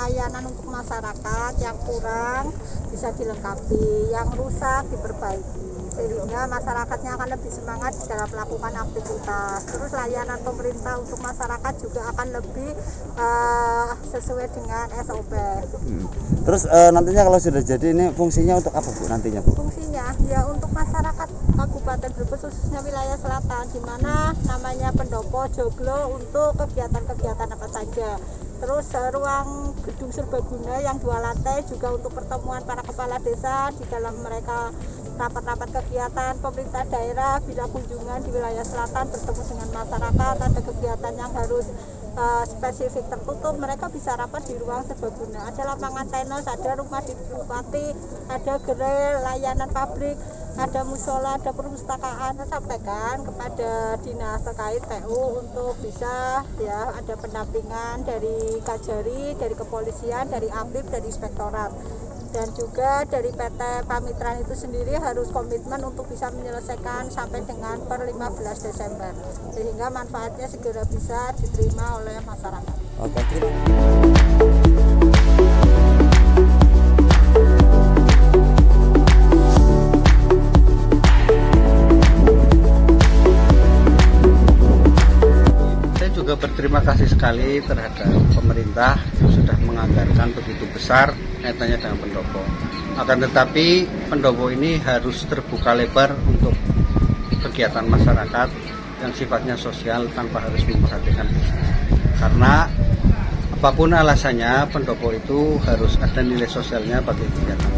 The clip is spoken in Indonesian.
pelayanan untuk masyarakat yang kurang bisa dilengkapi, yang rusak diperbaiki sehingga masyarakatnya akan lebih semangat dalam melakukan aktivitas. Terus layanan pemerintah untuk masyarakat juga akan lebih uh, sesuai dengan SOP. Hmm. Terus uh, nantinya kalau sudah jadi ini fungsinya untuk apa Bu nantinya Bu? Fungsinya ya untuk masyarakat Kabupaten Brebes khususnya wilayah selatan di mana namanya pendopo joglo untuk kegiatan-kegiatan apa saja terus ruang gedung serbaguna yang dua lantai juga untuk pertemuan para kepala desa. Di dalam mereka rapat-rapat kegiatan pemerintah daerah bila kunjungan di wilayah selatan bertemu dengan masyarakat. Ada kegiatan yang harus uh, spesifik tertutup mereka bisa rapat di ruang serbaguna ada lapangan tenis ada rumah di bupati ada gerai layanan pabrik ada musola, ada perpustakaan, saya sampaikan kepada dinas terkait PU untuk bisa ya ada pendampingan dari Kajari, dari kepolisian, dari Apip, dari inspektorat dan juga dari PT Pamitran itu sendiri harus komitmen untuk bisa menyelesaikan sampai dengan per 15 Desember sehingga manfaatnya segera bisa diterima oleh masyarakat. Oke. juga berterima kasih sekali terhadap pemerintah sudah menganggarkan begitu besar kaitannya dengan pendopo. Akan tetapi pendopo ini harus terbuka lebar untuk kegiatan masyarakat yang sifatnya sosial tanpa harus memperhatikan Karena apa pun alasannya pendopo itu harus ada nilai sosialnya bagi kegiatan.